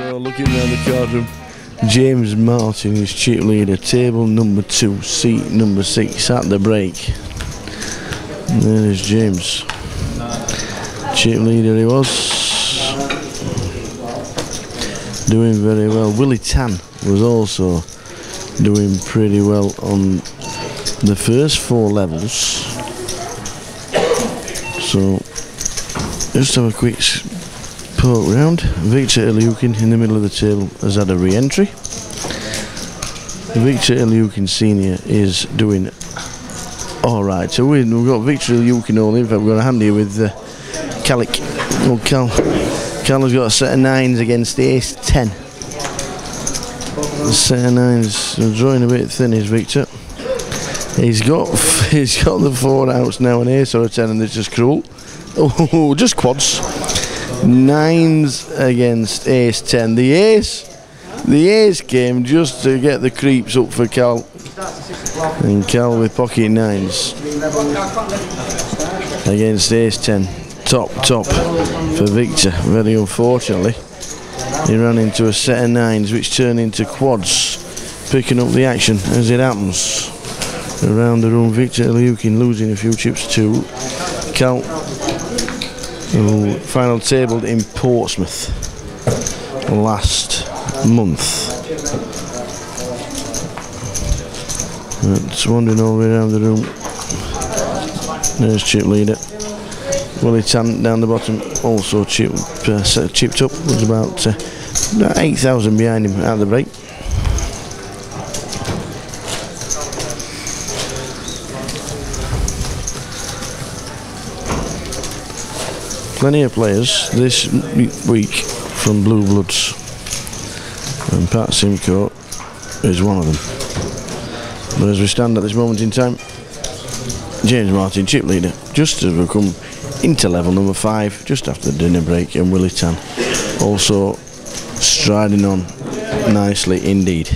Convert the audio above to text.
So looking around the cardroom, James Martin is chip leader, table number two, seat number six at the break. And there is James. Chip leader he was. Doing very well. Willie Tan was also doing pretty well on the first four levels. So just have a quick round. Victor Ilyukin in the middle of the table has had a re-entry. Victor Ilyukin Senior is doing all right. So we- we've got Victor Ilyukin all in. We've got a hand here with uh, Calic. Oh, Cal. Cal has got a set of nines against the ace ten. The set of nines drawing a bit thin. Is Victor? He's got he's got the four outs now, an ace or a ten, and it's just cruel. Oh, just quads. Nines against ace ten. The ace, the ace came just to get the creeps up for Cal. And Cal with pocket nines against ace ten. Top, top for Victor. Very unfortunately, he ran into a set of nines which turned into quads, picking up the action as it happens. Around the room, Victor Ilyukin losing a few chips to Cal final tabled in Portsmouth last month. It's wandering all the way around the room. There's chip leader. Willie Tan down the bottom, also chip, uh, chipped up. Was about, uh, about 8,000 behind him at the break. Plenty of players this week from Blue Bloods, and Pat Simcoe is one of them. But as we stand at this moment in time, James Martin, chip leader, just as we come into level number five, just after the dinner break, and Willie Tan also striding on nicely indeed.